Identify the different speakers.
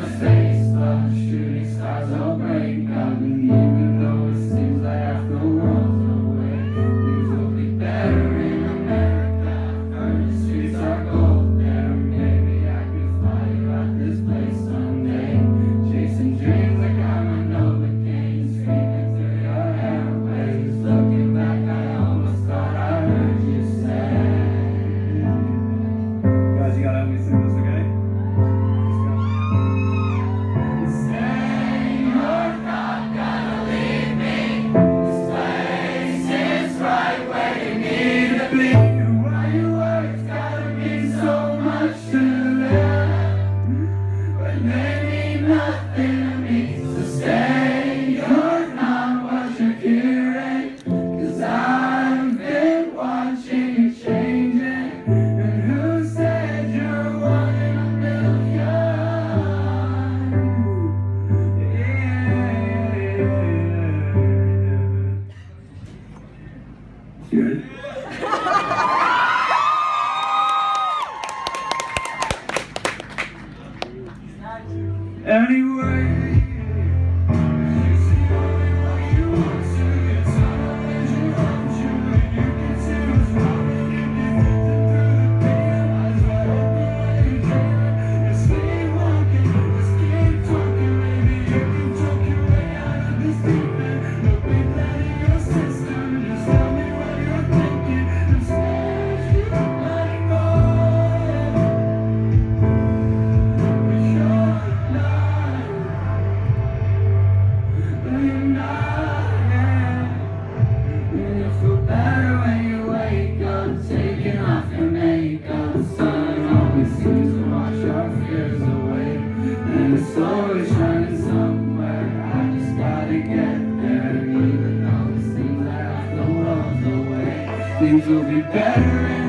Speaker 1: face face the shoes.
Speaker 2: Good. It's always somewhere. I just gotta get there, even though. Things will be better.